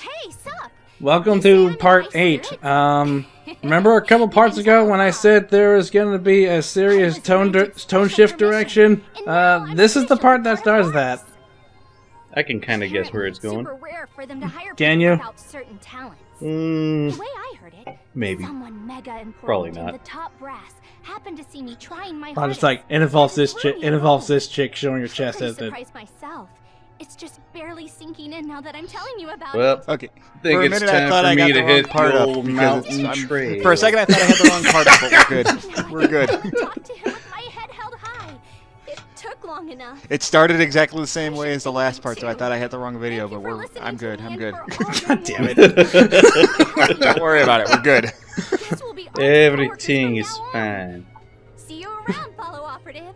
Hey, sup? Welcome to part eight. Um, remember a couple parts ago when I said there was going to be a serious tone tone shift direction? Uh, this is the part that starts that. I can kind of guess where it's going. Super rare for them to hire Can you? without. The Mm, way I heard it, maybe. someone mega important Probably not. the top brass happened to see me trying my I'm just like it involves this chick. It involves this chick showing her chest pretty as it. Surprised myself. It's just barely sinking in now that I'm telling you about well, it. Okay. I think For a it's minute, I thought I got the to wrong part the up because mountain it's- I'm- For a second, I thought I had the wrong part up, but we're good. We're good. Talk to him with my head held high. It took long enough. It started exactly the same way as the last part, so I thought I had the wrong video, but we're. I'm good. I'm good. for all your God damn it! Don't worry about it. We're good. Guess we'll be honest Everything is from now on. fine. See you around, follow operative.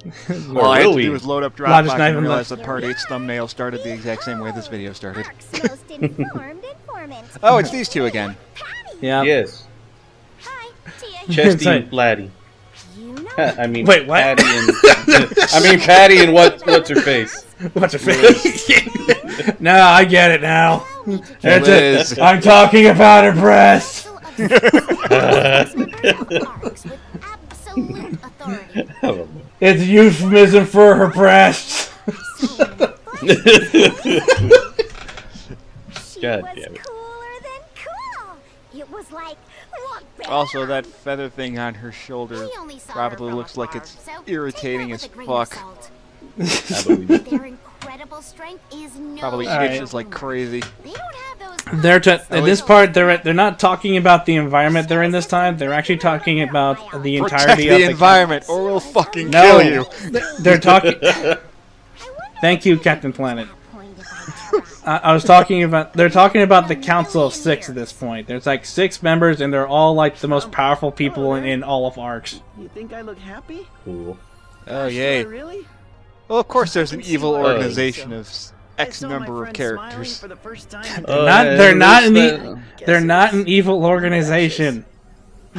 All I had to do was load up I just Dropbox not and even realize let- that part 8's thumbnail started the exact same way this video started. Arc's most informed informant. Oh, it's these two again. Yeah. Yes, Chesty Sorry. and Platty. You know I mean, Wait, what? Patty and I mean Patty and what? What's her face? What's her face? no, I get it now. It's Liz. a, I'm talking about her breast. ARKS with absolute authority. It's euphemism for her breasts. She God was damn it. cooler than cool. It was like, Also, that feather thing on her shoulder We only her probably looks like it's so irritating that as with a grain fuck. Salt. I believe it. Their incredible strength is no Probably Alright. itches like crazy. They don't have those They're t- in this part. They're they're not talking about the environment they're in this time. They're actually talking about the Protect entirety the of the environment, or we'll fucking No. kill you. They're talking. Thank you, Captain Planet. I. I, I was talking about. They're talking about the Council of Six at this point. There's like six members, and they're all like the most powerful people in, in all of ARKS. You think I look happy? Cool. Oh, Should yay. Really? Well, of course, there's an I can see evil why you think organization so. of X number of characters. For the first time. Oh, Not- yeah, they're not that's in the- the- They're not an evil organization.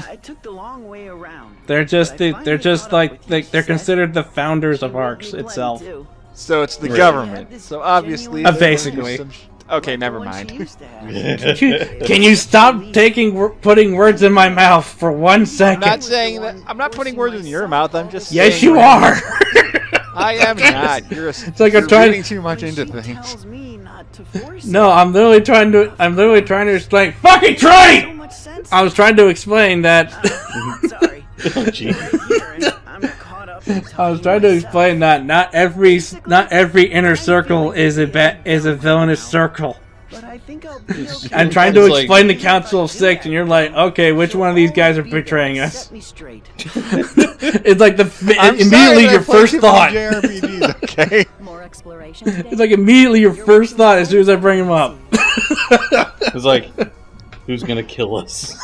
I took the long way around. They're just the, They're just like they, they're considered the founders of ARKS itself. too. So it's the Right. government. So obviously, Uh, basically. do some sh- Okay, never mind. used to have. Can you, can you stop taking putting words in my mouth for one second? I'm not saying that. I'm not putting words in your mouth. I'm just. yes, saying you are. I am not. You're, a, It's like I'm you're trying- reading too much into things. tells me not to force no, I'm literally trying to. I'm literally trying to explain. Fucking so much sense. I was trying to explain that. Uh, sorry. Oh, gee. Right here, and I'm caught up I was trying to explain that not every not every inner circle is a ba- is a villainous circle. But I think I'll be okay. I'm trying to It's like- explain the Council of Six, and you're like, okay, which one of these guys are betraying us? Set me straight. it's like the I'm immediately sorry that your I played first too many thought. JRPGs, okay. More exploration today. It's like immediately your first thought as soon as I bring him up. It's like, who's gonna kill us?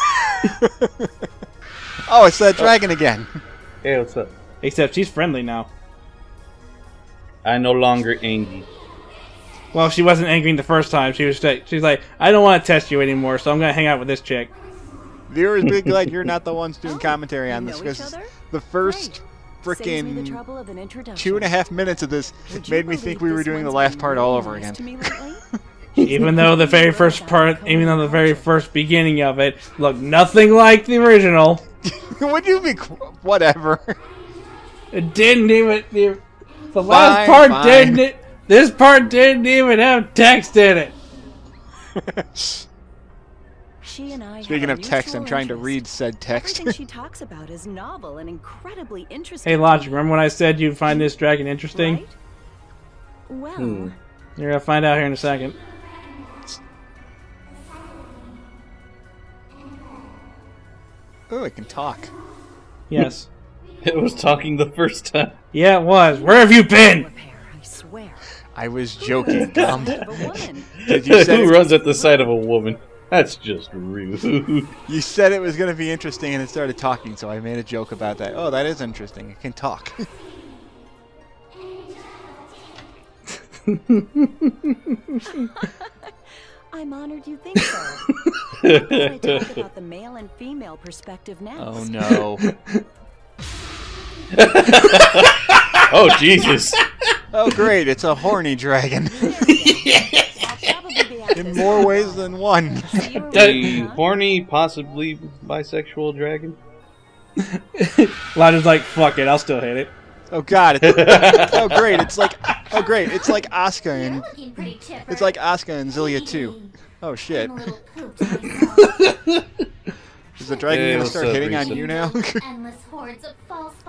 Oh, it's that dragon again. Hey, what's up? Except she's friendly now. I no longer angry. Well, she wasn't angry the first time. She was like, she's like, I don't want to test you anymore, so I'm gonna hang out with this chick. Viewers, be glad you're not the ones doing Oh, commentary on this because the first Saves freaking trouble of an introduction. two and a half minutes of this made me think we were doing the last part all over again. to me lately? Even though the very first part, even though the very first beginning of it looked nothing like the original, Would you be whatever? it didn't even. The, the last Fine, part fine. didn't. e- This part didn't even have text in it. She and I Speaking of text, I'm mutual trying to read said text. Everything she talks about is novel and incredibly interesting. Hey, Logic, remember when I said you'd find this dragon interesting? right? Well, Hmm. You're gonna find out here in a second. oh, it can talk. Yes. It was talking the first time. Yeah, it was. Where have you been? Repair, I was joking. Um, Of did you, said Who runs at the sight of a woman? That's just rude. you said it was going to be interesting and it started talking, so I made a joke about that. Oh, that is interesting. It can talk. I'm honored you think so. How can I talk about the male and female perspective next? oh no. Oh Jesus! Oh great, it's a horny dragon. I'll probably be in more ways than one. So The horny, possibly bisexual dragon. Lana's like, fuck it, I'll still hit it. Oh god, it's, oh great, it's like oh great, it's like Oscar and looking it's like Asuka and Xillia too. Oh shit. I'm a little pooped myself. Is the dragon Hey, gonna start up, hitting on you now? Endless hordes of false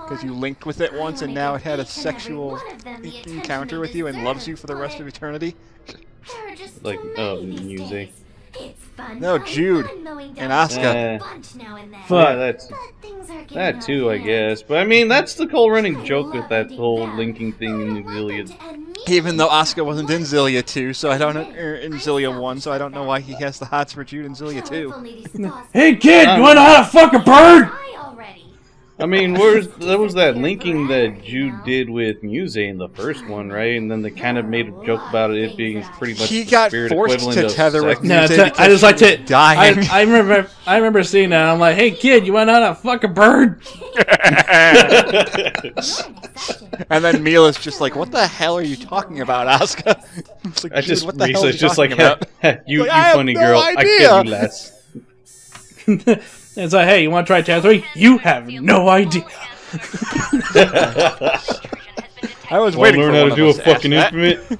Because you linked with it once and now it had a each and every sexual one of them the attention encounter with you and loves you for the rest of eternity? there are just Like, too oh, many these Muse. days. It's No, Jude and down Asuka. Eh. now and then. Fuck. Yeah, that's But things are getting that too, I guess. But I mean, that's the whole running joke with that whole linking thing in But I want them Xillia. to end me Even though first. Asuka wasn't in Xillia 2, so I don't know, er, in I'm Xillia 1, so I don't know why he has the hots for Jude in Zilia 2. only these thoughts Hey kid, you wanna know how to fuck a bird? Die already. I mean, where's that was that linking that you did with Muse in the first one, right? And then they kind of made a joke about it being pretty much He got spirit forced equivalent to tether with sex. Muse No, it's I just like to. was dying. I, I remember. I remember seeing that. I'm like, hey kid, you wanna know how to fuck a bird? You're an exception. and then Milla's just like, what the hell are you talking about, Asuka? It's like, I just what the hell are you just talking like, about? you, you Like, I have funny no girl. I idea. kid you less. it's like, hey, you wanna try chapter three? You have no idea. I was Want waiting to for learn how to do a us to ask fucking that. instrument?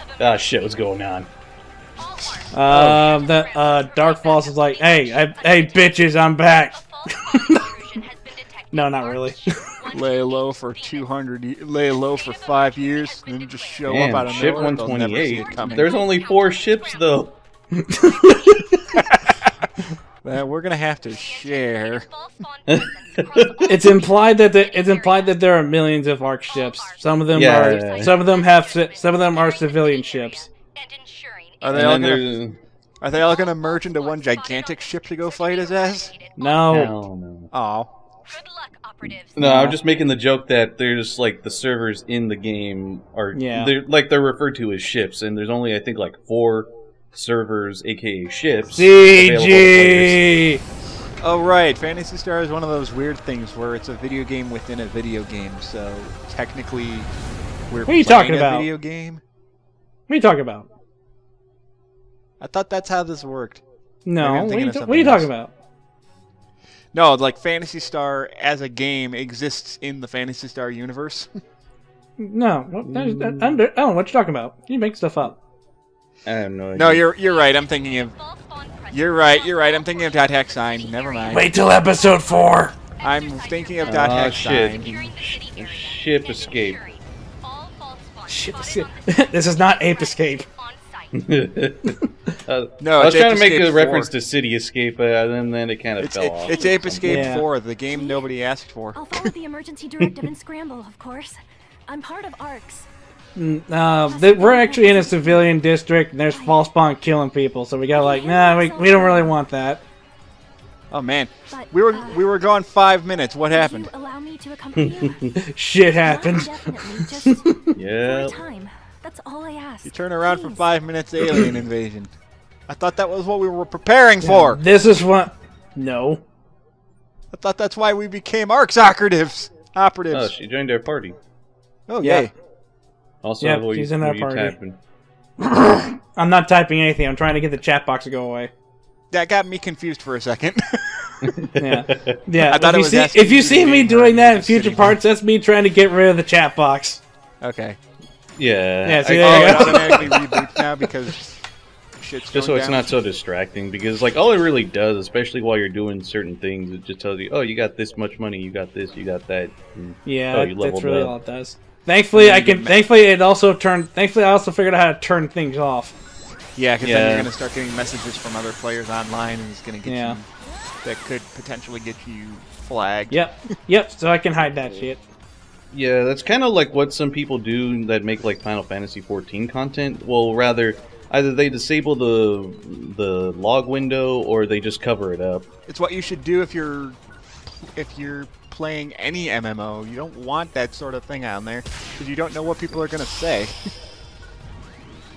ah, shit, what's going on? Um, the uh, Dark Falz is like, hey, I, hey, bitches, I'm back. No, not really. Lay low for 200, lay low for five years, and then just show up out Damn, of ship nowhere. They'll never see 128. it coming. There's only four ships, though. Uh, we're gonna have to share. It's implied that the, it's implied that there are millions of Ark ships. Some of them Yeah. are some of them have some of them are civilian ships. Are they And all gonna? Are they all gonna merge into one gigantic ship to go fight his ass? No, Hell no. Oh, Good luck, operatives. No, I'm just making the joke that there's like the servers in the game are Yeah. they're like they're referred to as ships, and there's only I think like four servers, aka ships. available to players. CG. oh right. Phantasy Star is one of those weird things where it's a video game within a video game. So technically, we're What are you playing talking a about? video game. What are you talking about? I thought that's how this worked. No, what are you, ta- what are you talking about? No, like Phantasy Star as a game exists in the Phantasy Star universe. No, what, I, I, I don't know what you're talking about. You make stuff up. I have no idea. no, you're you're right. I'm thinking of. False spawn presence. You're right. You're right. I'm thinking of .hack//Sign. Never mind. Wait till episode four. I'm thinking of Dot Ah, Hex shit. Sign. Securing the city area Ship escape. ensuring all false spawns Shit, spotted this- on the this is not Ape Escape. On site. uh, No, I was trying Ape to make Escape a reference 4. to City Escape, uh, and then it kind of It's fell it, off. it's Ape Escape Yeah. 4, the game nobody asked for. I'll follow the emergency directive and scramble, of course. I'm part of ARKS. Uh, th- we're actually in a civilian district, and there's false spawn killing people, so we got like, nah, we, we don't really want that. Oh man, But, we were uh, we were gone five minutes. What happened? you allow me to accompany you? Shit happened. Definitely, just for yeah. A time. That's all I ask. You turn around for five minutes. Alien invasion. I thought that was what we were preparing for. This is what. No. I thought that's why we became ARKS operatives. Operatives. Oh, Operatives. she joined our party. Oh, Yeah. yay. Also, Yep, what she's you, in what our party. tapping? I'm not typing anything. I'm trying to get the chat box to go away. That got me confused for a second. Yeah. Yeah. I thought if it you was see, if you you see me doing that in future parts, that's me trying to get rid of the chat box. okay. Yeah. Yeah, see, I- there Oh, you it automatically reboots now because shit's just so going it's down. not so distracting because like all it really does especially while you're doing certain things it just tells you oh you got this much money you got this you got that And- Yeah, Oh, you that's really up. all it does. Thankfully, I can. Thankfully, it also turned. Thankfully, I also figured out how to turn things off. Yeah, because then you're going to start getting messages from other players online and it's going to get Yeah. you. That could potentially get you flagged. Yep. Yep. So I can hide that shit. Yeah that's kind of like what some people do that make like final fantasy 14 content well rather either they disable the the log window or they just cover it up It's what you should do if you're if you're playing any MMO. You don't want that sort of thing on there because you don't know what people are going to say.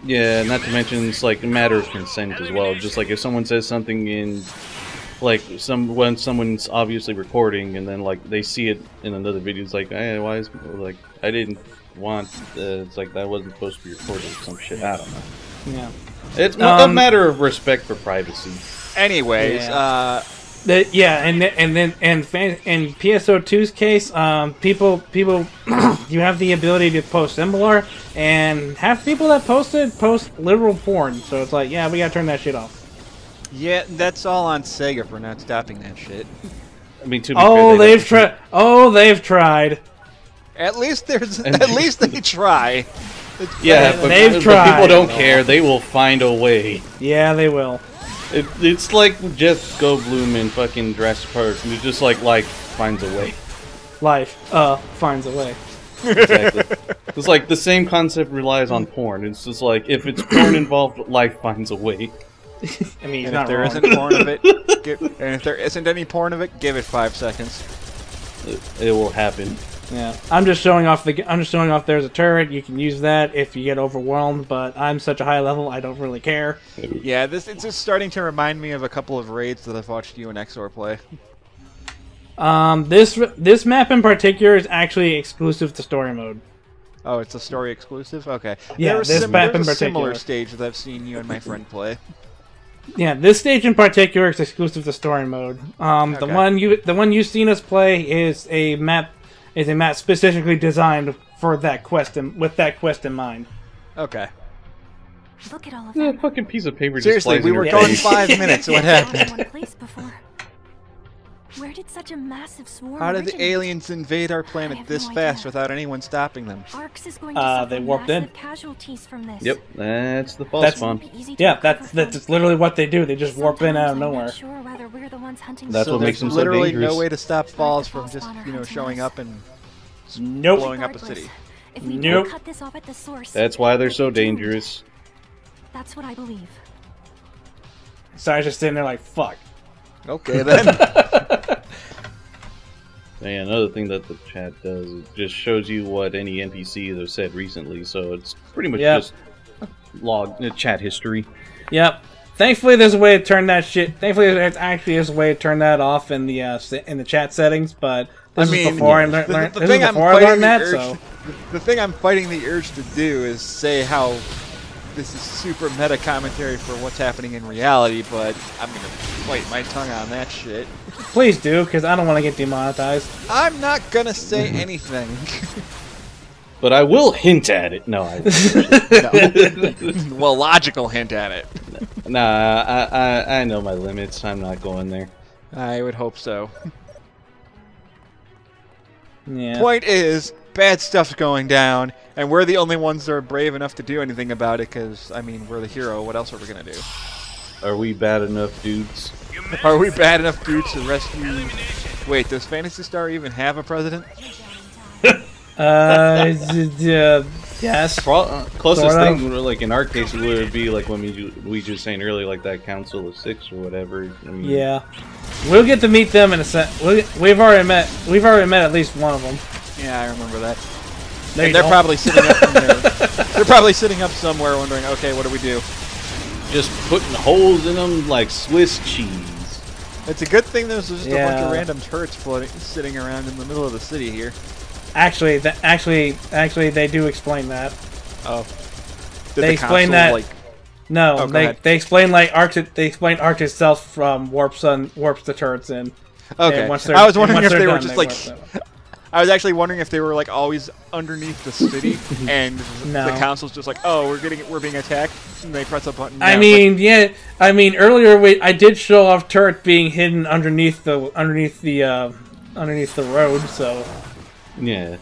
Yeah, not to mention it's like a matter of consent as well. Just like if someone says something in, like some when someone's obviously recording and then like they see it in another video, it's like, hey, why is like I didn't want. Uh, it's like that wasn't supposed to be recorded or some shit. I don't know. Yeah. It's mo- a Um, matter of respect for privacy. Anyways, Yeah. uh, The, yeah, and then- and then and fan, in PSO2's case, um, people people you have the ability to post similar, and half the people that posted post literal porn. So it's like, yeah, we gotta turn that shit off. Yeah, that's all on Sega for not stopping that shit. I mean, to be Oh, fair, they they've tried. Oh, they've tried. At least there's, And- at least they try. It's Yeah, better but, They've but tried. people don't care. They will find a way. Yeah, they will. It, it's like Jeff Goldblum in fucking Jurassic Park. He's just like life finds a way. Life uh finds a way. Exactly. it's like the same concept relies on porn. It's just like if it's porn involved, life finds a way. I mean, he's And not if there wrong. not porn of it, give, and if there isn't any porn of it, give it five seconds. It, it will happen. Yeah, I'm just showing off the. I'm just showing off. There's a turret. You can use that if you get overwhelmed. But I'm such a high level, I don't really care. Yeah, this it's just starting to remind me of a couple of raids that I've watched you and Exor play. Um, this this map in particular is actually exclusive to story mode. Oh, it's a story exclusive. Okay. Yeah, there this sim- map there's in a similar particular. stage that I've seen you and my friend play. Yeah, this stage in particular is exclusive to story mode. Um, the one you the one you've seen us play is a map is a map specifically designed for that quest in, with that quest in mind. Okay. Look at all of That them. fucking piece of paper just Seriously, we were your gone face. five minutes. What I've been happened? Where did such a massive swarm How did the aliens invade our planet this no fast idea. without anyone stopping them? ARKS is going to Uh, they warped in. casualties from this. Yep, that's the false That's- spawn. Won't be easy to Yeah, recover that's from. that's literally what they do. They just warp in out of Sometimes I'm not nowhere. Sure whether we're the ones hunting That's so what the makes there's them so literally dangerous. no way to stop falls from false just spawner you know hunting showing us. up and Nope. blowing up a Regardless, city. If we Nope. don't cut this off at the source, That's why they're we'll so be doomed. dangerous. That's what I believe. So I was just sitting there like, fuck. Okay then. And another thing that the chat does it just shows you what any NPC has said recently. So it's pretty much Yep. just log uh, chat history. Yep. Thankfully, there's a way to turn that shit. Thankfully, there's actually is a way to turn that off in the uh, in the chat settings. But this I mean, is before I learned. the, learn, the thing I'm fighting the that. urge, So the, the thing I'm fighting the urge to do is say how this is super meta commentary for what's happening in reality, but I'm gonna bite my tongue on that shit. please do, because I don't want to get demonetized. I'm not gonna say anything. But I will hint at it. No, I, No. well, logical hint at it. nah, I, I I know my limits. I'm not going there. I would hope so. Yeah. Point is, bad stuff's going down, and we're the only ones that are brave enough to do anything about it. Because I mean, we're the hero. What else are we gonna do? Are we bad enough, dudes? Are we bad enough dudes to rescue? Wait, does Phantasy Star even have a president? Uh, d- d- uh, yes. Pro- uh, closest Sort of. thing, like in our case, would be like when we ju- we just saying earlier, like that Council of Six or whatever. I mean, Yeah. We'll get to meet them in a sec. We'll, we've already met. We've already met at least one of them. Yeah, I remember that. No, and they're don't. probably sitting up in there. They're probably sitting up somewhere wondering, okay, what do we do? just putting holes in them like Swiss cheese. It's a good thing there's just a bunch of random turrets floating, sitting around in the middle of the city here. Actually, that actually, actually, they do explain that. Oh. Did They the explain console, that- Like, No, Oh, they they explain like Arc. They explain Arc itself from warps on warps the turrets in. okay. Once they're- I was wondering once if they're they were done, just they like. Warp them. I was actually wondering if they were like always underneath the city, and No. the council's just like, "Oh, we're getting, we're being attacked," and they press a button. I now, it's mean, yeah. I mean, earlier we, I did show off turret being hidden underneath the underneath the uh, underneath the road. So Yeah.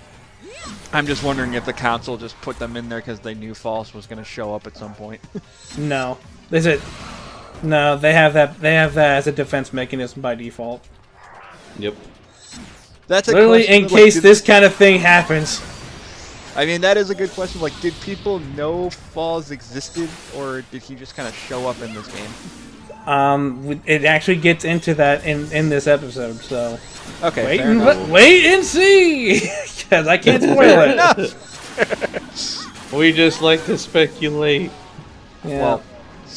I'm just wondering if the council just put them in there because they knew False was going to show up at some point. no, is it? No, they have that. They have that as a defense mechanism by default. Yep. That's a Literally, in of, like, case did- this kind of thing happens. I mean, that is a good question. Like, did people know Falz existed, or did he just kind of show up in this game? Um, it actually gets into that in in this episode. So Okay, wait and enough. wait and see, because I can't spoil it. We just like to speculate. Yeah. Well,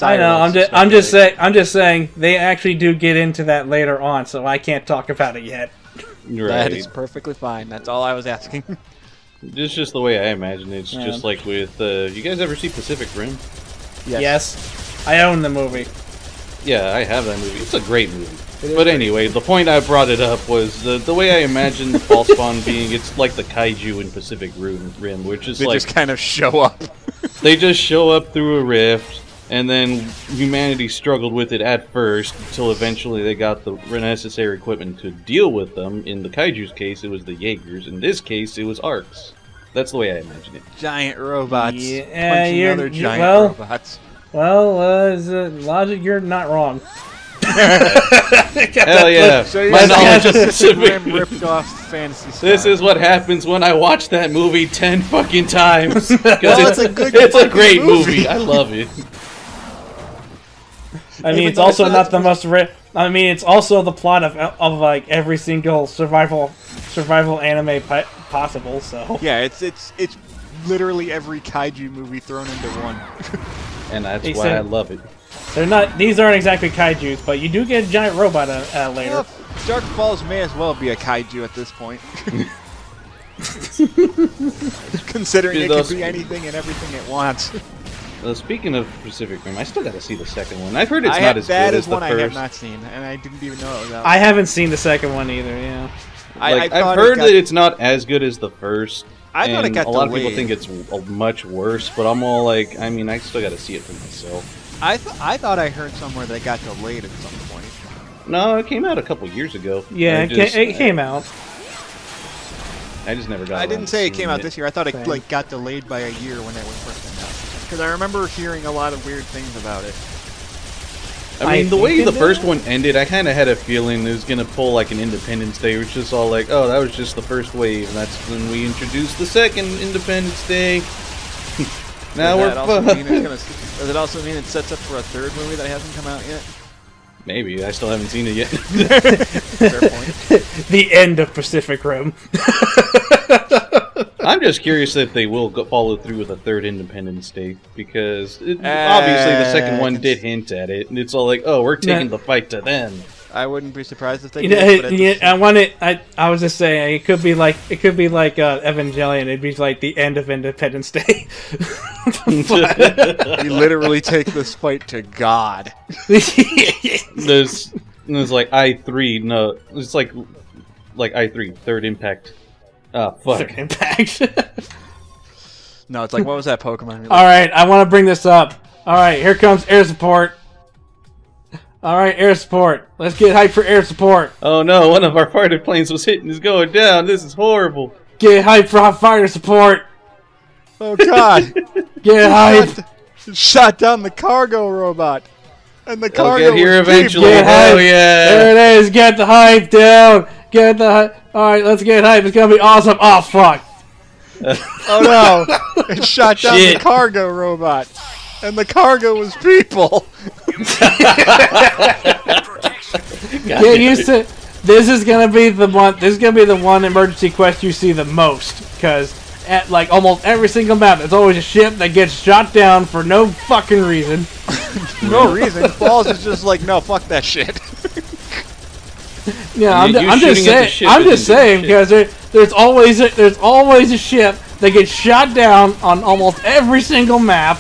I know. I'm just. I'm just saying. I'm just saying they actually do get into that later on, so I can't talk about it yet. Right. That is perfectly fine. That's all I was asking. It's just the way I imagine it. It's Yeah. just like with. Uh, you guys ever see Pacific Rim? Yes. I own the movie. Yeah, I have that movie. It's a great movie. But anyway, the point I brought it up was the the way I imagine the false spawn being. It's like the kaiju in Pacific Rim, Rim which is They like just kind of show up. they just show up through a rift, and then humanity struggled with it at first until eventually they got the necessary equipment to deal with them. In the kaiju's case, it was the Jaegers. In this case, it was arcs. That's the way I imagine it. Giant robots Yeah, punching other giant well- robots. Well, uh, is, uh, logic, you're not wrong. Hell yeah! So My knowledge of Pacific Pacific ripped off Phantasy Star. This is what happens when I watch that movie ten fucking times. Because Well, it's, it's a good it's a fucking great movie. movie. I love it. I mean, it's also it's not not the most. Ri- I mean, it's also the plot of of like every single survival survival anime pi- possible. So Yeah, it's it's it's literally every kaiju movie thrown into one. And that's He why said- I love it. they're not. These aren't exactly kaiju's, but you do get a giant robot uh, uh, later. Well, Dark Falz may as well be a kaiju at this point. Considering Dude, it those- can be anything and everything it wants. Uh, speaking of Pacific Rim, I still gotta see the second one. I've heard it's I not have, as good as the first. That is one I have first. not seen, and I didn't even know it was out. I haven't seen the second one either. Yeah. I, like, I I've heard it got, that it's not as good as the first. I thought it and got a lot of people think it's much worse, but I'm all like, I mean, I still gotta see it for myself. I th- I thought I heard somewhere that it got delayed at some point. No, it came out a couple years ago. Yeah, I it, just, ca- it came out. I just never got. I didn't say it came out this year. I thought it Same. like got delayed by a year when it was first announced. Because I remember hearing a lot of weird things about it. I mean, I the way the it first one ended, I kind of had a feeling it was gonna pull like an Independence Day, which is all like, oh, that was just the first wave, and that's when we introduced the second Independence Day. now does we're that also mean it's gonna, Does it also mean it sets up for a third movie that hasn't come out yet? maybe I still haven't seen it yet. Fair point. The end of Pacific Rim. I'm just curious if they will go follow through with a third Independence Day because it, obviously the second one Uh, did hint at it, and it's all like, oh, we're taking Nah. the fight to them. I wouldn't be surprised if they You did. know, but yeah, I want it. I I was just saying it could be like it could be like uh, Evangelion. It'd be like the end of Independence Day. we literally take this fight to God. There's there's like I three, no, it's like like I three, third impact. Ah, fuck. Impact. No, it's like what was that Pokemon? All right, I want to bring this up. All right, here comes air support. All right, air support. Let's get hyped for air support. Oh no, one of our fighter planes was hitting is going down. This is horrible. Get hyped for fire support. Oh God! Get hyped. Shot down the cargo robot, and the They'll cargo get here was eventually. Get Hell hyped. yeah. There it is. Get the hype down. Get the hype. All right, let's get hype. It's gonna be awesome. Oh fuck. Oh no! It shot down Shit. the cargo robot, and the cargo was people. Get used to. This is gonna be the one. This is gonna be the one emergency quest you see the most, because at like almost every single map, there's always a ship that gets shot down for no fucking reason. no reason. Falz is just like, no, fuck that shit. Yeah, I I'm, I'm, just shooting at the saying. ship I'm just saying because there, there's always a, there's always a ship that gets shot down on almost every single map.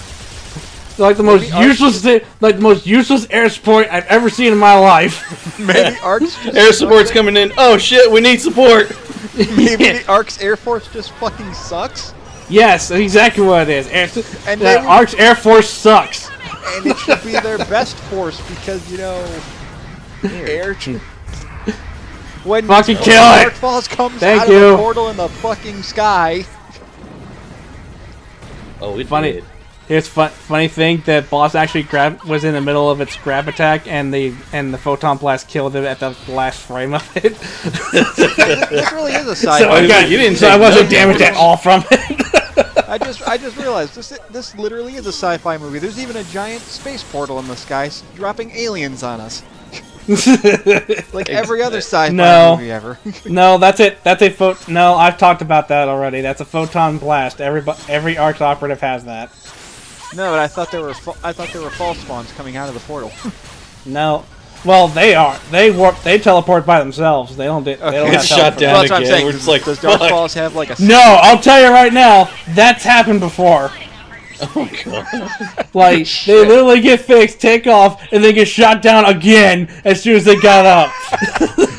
Like the most Ark- useless, thi- like the most useless air support I've ever seen in my life. Maybe Ark's just Air support's coming in. Oh shit, we need support. Maybe the Ark's Air Force just fucking sucks, yes, exactly what it is. Air, And the they would- Ark's Air Force sucks. and it should be their best force because you know, air. When Fucking when kill it. Dark Falz comes Thank out of you. the portal in the fucking sky. Oh, it Funny. did. Here's fun, funny thing: that boss actually grab was in the middle of its grab attack, and the and the photon blast killed it at the last frame of it. This really is a sci-fi. so I, you didn't so I wasn't no damaged at all from it. I just I just realized this this literally is a sci-fi movie. There's even a giant space portal in the sky dropping aliens on us, like every other sci-fi No. movie ever. no, that's it. That's a pho- No, I've talked about that already. That's a photon blast. Every every Arc operative has that. no, but I thought there were fa- I thought there were false spawns coming out of the portal. No, Well, they are. They warp. They teleport by themselves. They don't. They don't have It's shot down Well, that's what I'm again. saying. We're just like, does Dark fuck. Falls have like a No, I'll tell you right now. That's happened before. Oh god. Like they literally get fixed, take off, and then get shot down again as soon as they got up.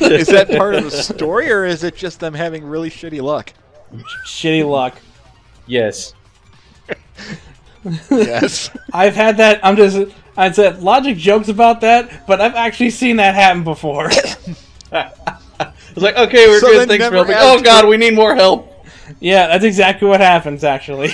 Is that part of the story, or is it just them having really shitty luck? Shitty luck. yes. Yes. I've had that. I'm just. I said logic jokes about that, but I've actually seen that happen before. It's like, okay, we're So good. Thanks for never helping. Oh god, we need more help. yeah, that's exactly what happens actually.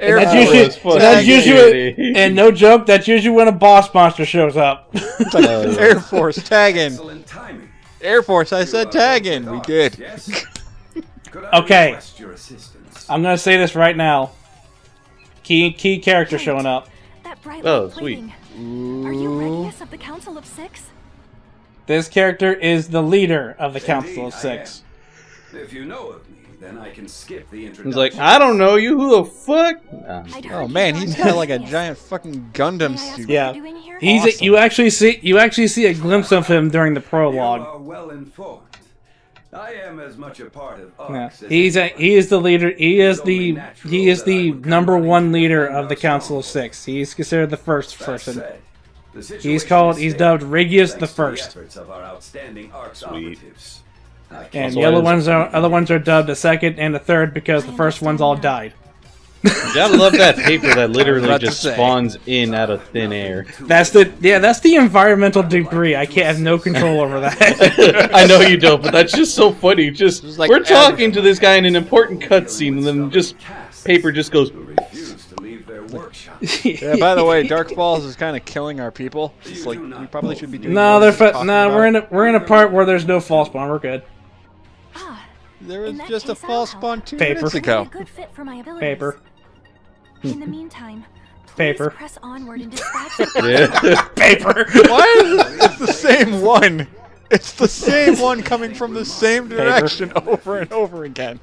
Air That's Force usually, fucking that's usually, and no joke, that's usually when a boss monster shows up. Air Force tagging. Excellent timing. Air Force, I said tagging. We did. Yes. Okay. your? I'm gonna say this right now. Key key character showing up. That bright Oh, sweet. plating. Are you Regius of the Council of Six? This character is the leader of the Council of Six. If you know of me, then I can skip the introduction. He's like, I don't know you. Who the fuck? Nah. I'd heard Oh man, were he's on got like a giant fucking Gundam suit. Yeah. you're doing here? He's Awesome. you actually see you actually see a glimpse of him during the you prologue. are well informed. I am as much a part of Yeah. ARKS as He's a he is the leader. He is the he is the number one leader of the Council of stronghold. Six. He's considered the first person. He's called. He's dubbed Regius the First. efforts of our outstanding ARKS Sweet. Operatives. I And the other ones are other ones are dubbed a second and a third because the first ones all died. You gotta love that paper that literally just spawns in out of thin air. That's the yeah. That's the environmental debris. I can't have no control over that. I know you don't, but that's just so funny. Just like we're talking to this guy in an important cutscene, and then just paper just goes. who refuse to leave their workshop. Yeah, by the way, Dark Falz is kind of killing our people. It's like we probably should be doing. no, they're than fa- no. about We're in a we're in a part where there's no false spawn. We're good. There was in that just a case, I'll false spawn two Paper. minutes ago. a good fit for my abilities. Paper. In the meantime, Paper. press onward and dispatch the Paper. Why is it? It's the same one. It's the same one coming from the same direction over and over again.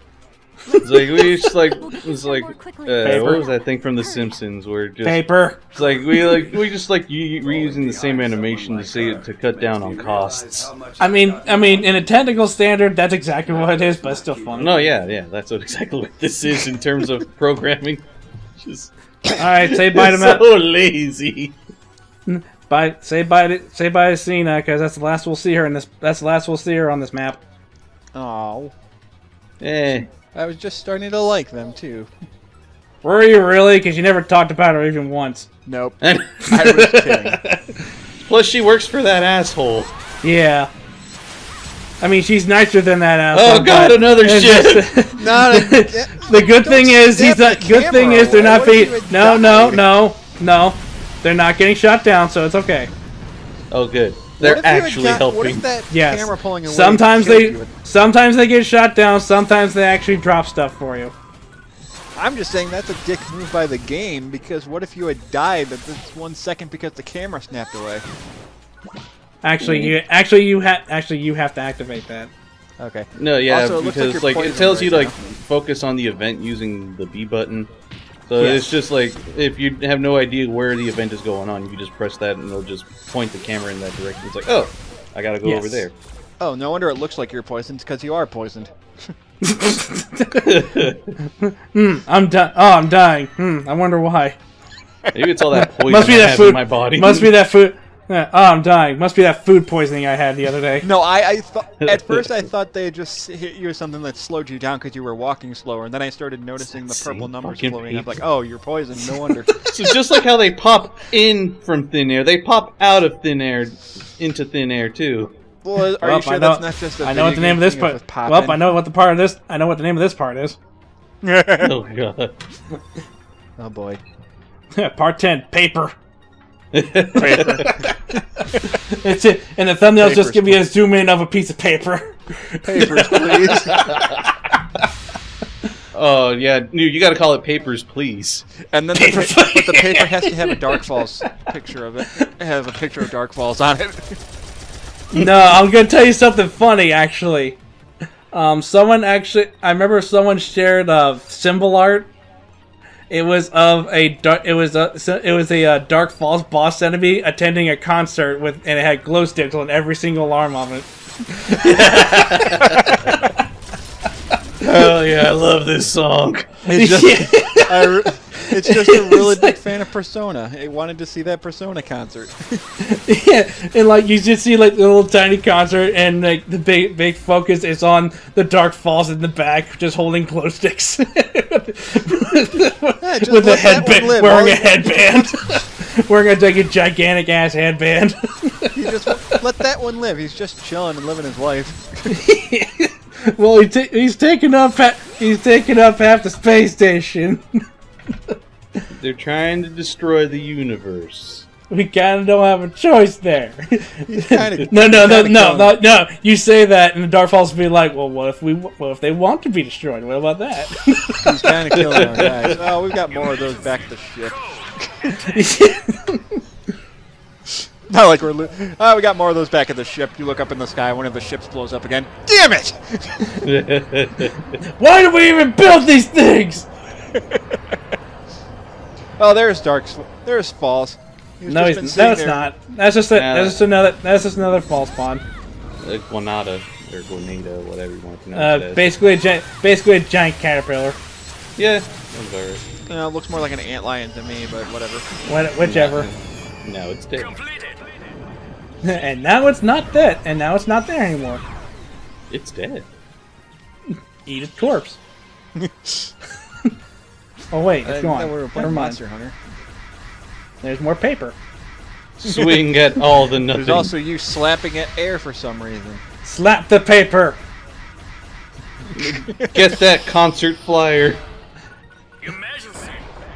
It's like we just like We'll it's like more uh, what was that thing from The Simpsons where just Paper. it's like we like we just like you reusing the same animation to say to cut down on costs. I mean, I mean, in a technical standard, that's exactly what it is, but it's still funny. No, yeah, yeah, that's what exactly what this is in terms of programming. Just All right, say bye to it's Matt. so lazy. Bye. Say bye to say bye to Cena because that's the last we'll see her in this. That's the last we'll see her on this map. Oh, Eh, I was just starting to like them too. Were you really? Because you never talked about her even once. Nope. I was kidding. plus she works for that asshole. Yeah. I mean, she's nicer than that asshole. Oh god, another shit. just- Not a, the good thing is he's not. the Good thing camera is they're not What if being. No, no, no, no. They're not getting shot down, so it's okay. Oh good, What they're if you had actually got- What helping. if that Yes. camera pulling away Sometimes they. you? Sometimes they get shot down. Sometimes they actually drop stuff for you. I'm just saying that's a dick move by the game because what if you had died at this one second because the camera snapped away? Actually, mm. you actually you have actually you have to activate that. Okay. No, yeah, Also, it like because like, it poisoned tells you to right like focus on the event using the B button. So Yes. it's just like if you have no idea where the event is going on, you can just press that and it'll just point the camera in that direction. It's like, oh, I gotta go Yes. over there. Oh, no wonder it looks like you're poisoned because you are poisoned. Hmm, I'm dying. Oh, I'm dying. Hmm, I wonder why. Maybe it's all that poison Must be that food. in my body. Must be that food. Yeah, oh, I'm dying. Must be that food poisoning I had the other day. No, I, I thought at first I thought they just hit you with something that slowed you down because you were walking slower, and then I started noticing the purple numbers fucking floating. I'm like, oh, you're poisoned. No wonder. So just like how they pop in from thin air, they pop out of thin air into thin air too. well, are Well, you sure I know, that's not just a I know what the name of this part. thing Well. I know what the part of this. I know what the name of this part is. Oh god. Oh boy. part ten. Paper. It's it, and the thumbnails just Papers, give you a zoom in of a piece of paper. Papers, please. Oh yeah, you you gotta call it papers, please. And then, Paper the, pa- but the paper has to have a Dark Falz picture of it. Have a picture of Dark Falz on it. no, I'm gonna tell you something funny. Actually, um, someone actually, I remember someone shared uh, symbol art, It was of a dar- it was a so it was a uh, Dark Falz boss enemy attending a concert with and it had glow sticks on every single arm of it. Hell yeah, I love this song. It's just, I re- it's just a really big fan of Persona. I wanted to see that Persona concert. yeah, and like you just see like the little tiny concert, and like the big big focus is on the Dark Falz in the back, just holding glow sticks with a let that headband, wearing All a you- headband, wearing a, like a gigantic ass headband. You just let that one live. He's just chilling and living his life. well, he he's taking up ha- he's taking up half the space station. They're trying to destroy the universe. We kind of don't have a choice there. kinda- no, no, no, no, no, no. You say that, and the Dark Falz will be like, "Well, what if we? Well, if they want to be destroyed? What about that?" He's kind of killing our guys. Oh, we've got more of those back at the ship. Not like we're. Lo- oh, we got more of those back at the ship. You look up in the sky, one of the ships blows up again. Damn it! Why do we even build these things? Oh, there's Dark. There's Falls. He's No, he's, no, it's there. not. That's just a, Nah. that's just another that's just another false spawn. Uh, Guanada or Guanada, whatever you want to pronounce Uh, it. basically, a gi- basically a giant caterpillar. Yeah, that's alright. Uh, looks more like an antlion to me, but whatever. What, whichever. No, it's dead. and now it's not that. And now it's not there anymore. It's dead. Eat its corpse. oh wait, I it's didn't know gone. we were Never playing mind. Monster Hunter. There's more paper. Swing at all the nothing. There's also you slapping at air for some reason. Slap the paper. Get that concert flyer.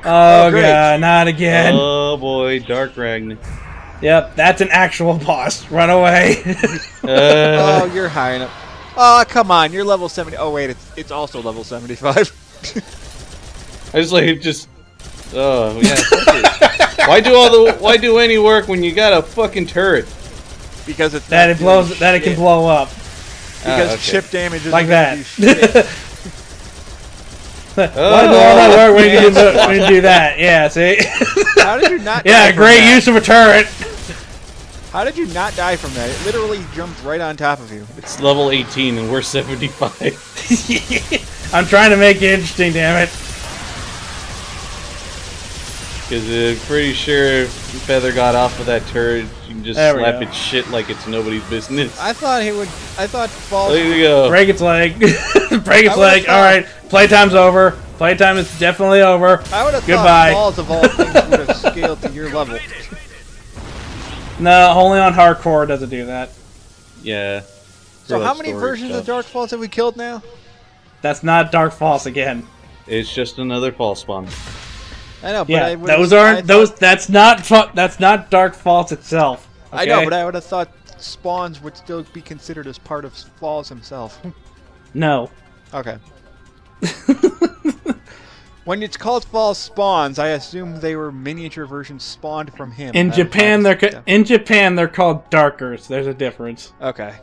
Oh, great. god, not again. Oh boy, Dark Ragnar. Yep, that's an actual boss. Run away. Uh, oh, you're high enough. Oh, come on, you're level 70. Oh, wait, it's, it's also level 75. I just like just. Oh yeah. why do all the? Why do any work when you got a fucking turret? because it's that it blows. doing That it can blow up Because Ah, okay. chip damage is like that. Why do all that work when you do, when you do that? Yeah, see. How did you not? die yeah, from great that? use of a turret. How did you not die from that? It literally jumped right on top of you. It's level 18 and we're 75. I'm trying to make it interesting, damn it. Because I'm uh, pretty sure if Feather got off of that turret, you can just There slap go. its shit like it's nobody's business. I thought he would. I thought Falls. There you go. Break its leg. Break its leg. thought- All right, playtime's over. Playtime is definitely over. I would have Goodbye. thought Falls of all things would have scaled to your level. No, only on hardcore does it do that. Yeah. So how many versions stuff. of Dark Falz have we killed now? That's not Dark Falz again. It's just another false spawn. I know, but Yeah, I those aren't thought- those. That's not. That's not Dark Falz itself. I know, but I would have thought spawns would still be considered as part of Falz himself. no. okay. when it's called Falls spawns, I assume they were miniature versions spawned from him. In Japan, they're ca- in Japan they're called Darkers. There's a difference. okay.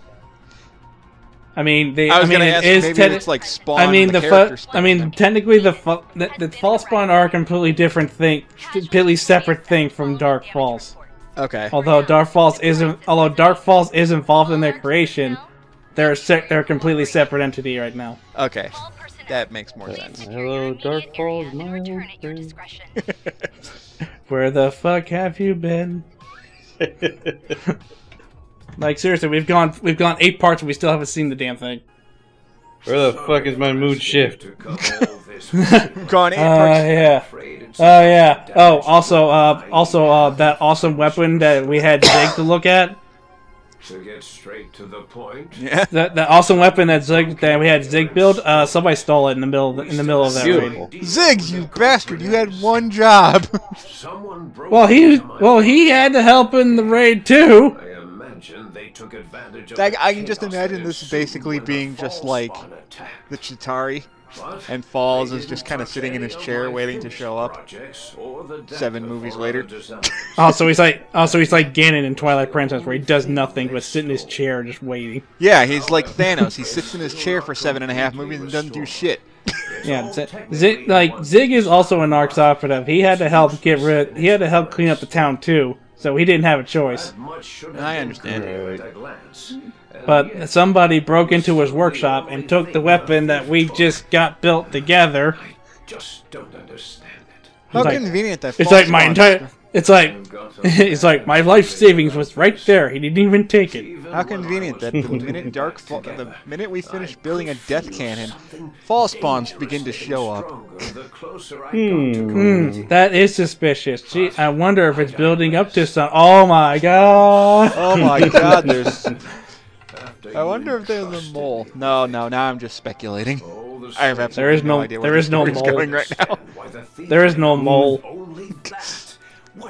I mean, they. I I, was mean, gonna ask is maybe techni- it's like spawn. I mean, the, the, character fu- I mean, spawn. technically, the fu- the, the False Spawn are a completely different thing, completely separate thing from Dark Falz. okay. Although Dark Falz isn't, although Dark Falz is involved in their creation, they're a se- they're a completely separate entity right now. Okay. That makes more please sense. Hello, Dark Falz, my old at your friend. discretion. Where the fuck have you been? Like seriously, we've gone we've gone eight parts and we still haven't seen the damn thing. Where the fuck is my mood shift? Gone eight Uh, parts. yeah. Oh yeah. Oh, also, uh, also, uh, that awesome weapon that we had Zig to look at. To get straight to the point. Yeah. That that awesome weapon that Zig that we had Zig build. Uh, somebody stole it in the middle in the middle of that raid. Beautiful. Zig, you bastard! You had one job. Someone broke Well, he well he had to help in the raid too. I took advantage of I- the I can just imagine this basically being just like spawn the Chitauri, But and Falz is just kind of sitting in his chair waiting to show up. projects or the death Seven movies later. designers. Oh, so he's like oh, so he's like Ganon in Twilight Princess, where he does nothing but sit in his chair just waiting. Yeah, he's like Thanos. He sits in his chair for seven and a half movies and doesn't do shit. Yeah, Z- Zig, like Zig is also an ARKS operative. He had to help get rid. He had to help clean up the town too, so he didn't have a choice. I understand. But somebody broke into his workshop and took the weapon that we just got built together. Just don't understand it. How like- convenient that. It's like my entire. It's like it's like my life savings was right there. He didn't even take it. How convenient that the minute dark, fa- the minute we finish building a death cannon, Falz spawns begin to show up. Hmm, that is suspicious. Gee, I wonder if it's building up to some. Oh my god! Oh my god, there's. I wonder if there's a mole. No, no, now I'm just speculating. I have absolutely There is no- idea there where is no mole. going right now. There is no mole.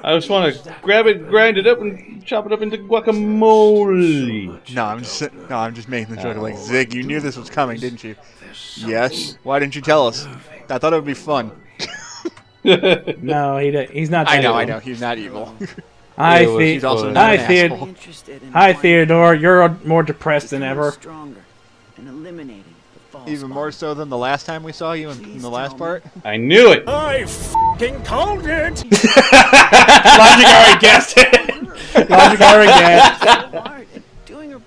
I just want to grab it, grind it up, and chop it up into guacamole. No, I'm just no, I'm just making the joke. Like Zig, you knew this was coming, didn't you? Yes. Why didn't you tell us? I thought it would be fun. No, he he's not. I that know, I know. He's not evil. Hi, It The- He's also Hi, not an Hi, Theod- asshole. Interested in Hi, Theodore. You're more depressed than ever. Stronger and eliminating the Falz Even more so than the last time we saw you in, in the last part. I knew it. Logic already guessed it. Logic already guessed. so hard and doing her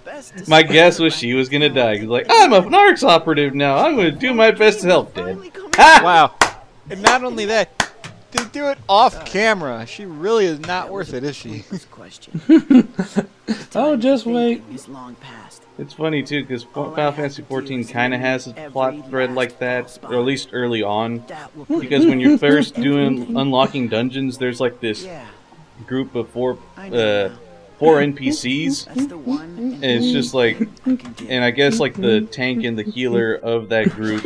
My guess was she was gonna die. She's like, I'm an ARKS operative now. I'm gonna do my best to help Dad. Finally Wow. And not only that, they do it off camera. She really is not worth it, is she? this question. Oh, just wait. Thinking long past. It's funny too, because All I Final Fantasy to do XIV is kind of has a plot thread like that, false or at least early on. That will put Because when you're first doing unlocking dungeons, there's like this Yeah, group of four, uh, four NPCs, That's the one. and it's just like, I can get. and I guess like the tank and the healer of that group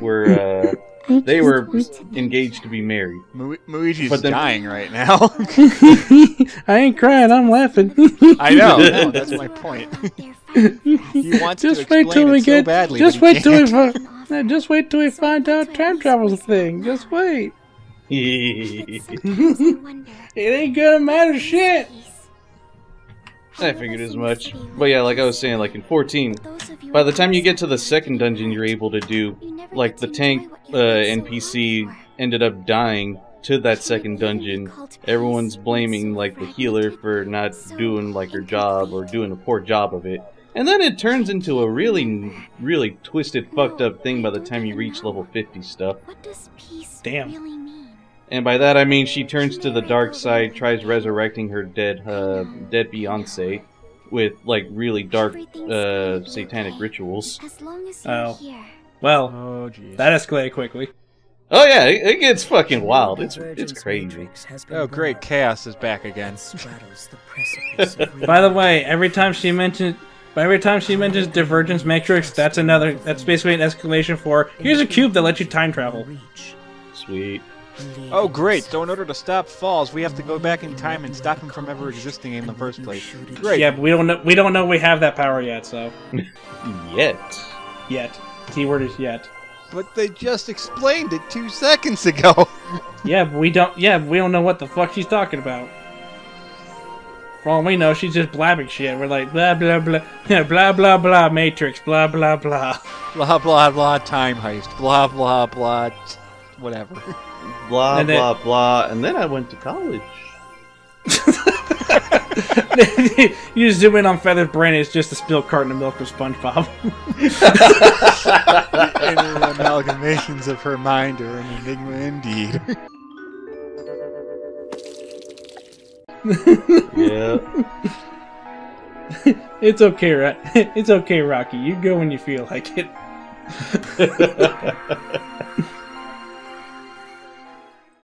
were, uh, I they were engaged to be married. Mu- Muigi's But then- dying right now. I ain't crying. I'm laughing. I know. no, that's my point. They're fighting for us. He wants just to wait till it we so get. badly, just but he wait till we. can't. Fi- just wait till we find out time travel's a thing. Just wait. Sometimes I wonder. It ain't gonna matter shit. I figured as much. But yeah, like I was saying, like in 14, Those of you by the time you get to the second dungeon, you're able to do like the tank uh, you worked so NPC ended up dying to that second dungeon. Everyone's blaming like the healer for not doing like her job or doing a poor job of it. And then it turns into a really, really twisted, fucked up thing by the time you reach level 50 stuff. What does peace Damn. Really mean? And by that I mean she turns to the dark side, tries resurrecting her dead, uh, dead Beyonce with like really dark, uh, satanic rituals. As long as you're Oh. Well, Oh, that escalated quickly. Oh yeah, it, it gets fucking wild. It's it's crazy. Oh, great. Chaos is back again. By the way, every time she mentions. By every time she mentions Divergence Matrix, that's another. That's basically an escalation for. Here's a cube that lets you time travel. Sweet. Oh, great. So in order to stop Falz, we have to go back in time and stop him from ever existing in the first place. Great. Yeah, but we don't know. We don't know we have that power yet. So Yet. yet. Keyword is yet. But they just explained it two seconds ago. Yeah, but we don't. Yeah, but we don't know what the fuck she's talking about. For all we know, she's just blabbing shit. We're like blah blah blah, yeah, blah blah blah, Matrix, blah blah blah. blah, blah, blah, time heist. Blah, blah, blah, t- whatever. Blah And then- blah blah. And then I went to college. you zoom in on Feather's brain, it's just a spilled carton of milk with SpongeBob. Inner amalgamations of her mind are an enigma indeed. Yeah. it's okay, right? It's okay, Rocky. You go when you feel like it.